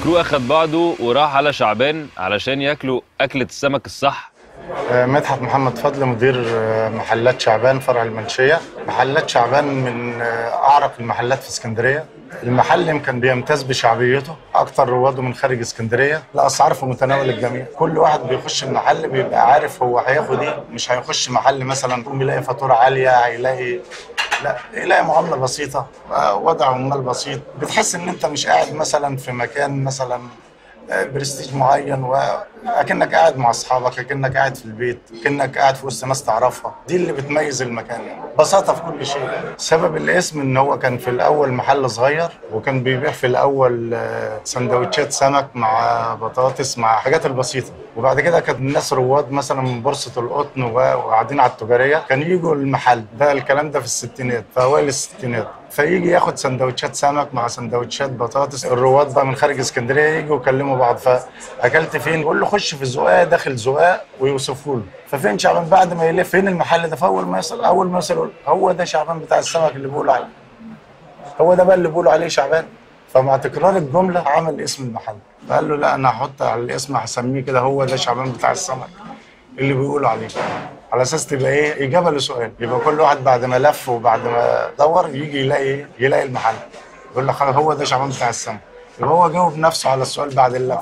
الكرو أخد بعضه وراح على شعبان علشان ياكلوا أكلة السمك الصح. آه، مدحت محمد فضل مدير آه، محلات شعبان فرع المنشية. محلات شعبان من آه، أعرق المحلات في اسكندرية. المحل يمكن بيمتاز بشعبيته أكتر رواده من خارج اسكندرية. الأسعار في متناول الجميع. كل واحد بيخش المحل بيبقى عارف هو هياخد إيه. مش هيخش محل مثلا يقوم يلاقي فاتورة عالية هيلاقي لا يلاقي معاملة بسيطة آه، وضع عمال بسيط. بتحس إن أنت مش قاعد مثلا في مكان مثلا برستيج معين واكنك قاعد مع أصحابك اكنك قاعد في البيت اكنك قاعد في وسط ناس تعرفها. دي اللي بتميز المكان يعني. بساطه في كل شيء. سبب الاسم إن هو كان في الأول محل صغير وكان بيبيع في الأول آه، سندوتشات سمك مع بطاطس مع حاجات البسيطة. وبعد كده كانت الناس رواد مثلا من بورصة القطن وقاعدين على التجارية. كان يجوا المحل. ده الكلام ده في الستينات في أوائل الستينات. فيجي ياخد سندوتشات سمك مع سندوتشات بطاطس الرواد بقى من خارج اسكندرية يجوا يكلموا بعض. فأكلت فين؟ بقول له خش في الزقاق داخل زقاق ويوصفوا له. ففين شعبان؟ بعد ما يلف فين المحل ده؟ فأول ما يصل أول ما يصل هو ده شعبان بتاع السمك اللي بيقولوا عليه. هو ده بقى اللي بيقولوا عليه شعبان. فمع تكرار الجملة عمل اسم المحل. فقال له لا أنا هحط على الاسم هسميه كده هو ده شعبان بتاع السمك اللي بيقولوا عليه. على أساس تبقى إيه؟ اجابه لسؤال. يبقى كل واحد بعد ما لف وبعد ما دور يجي يلاقي إيه؟ يلاقي المحل. يقول لك هو ده شعبان بتاع السمك يبقى هو جاوب نفسه على السؤال بعد اللف.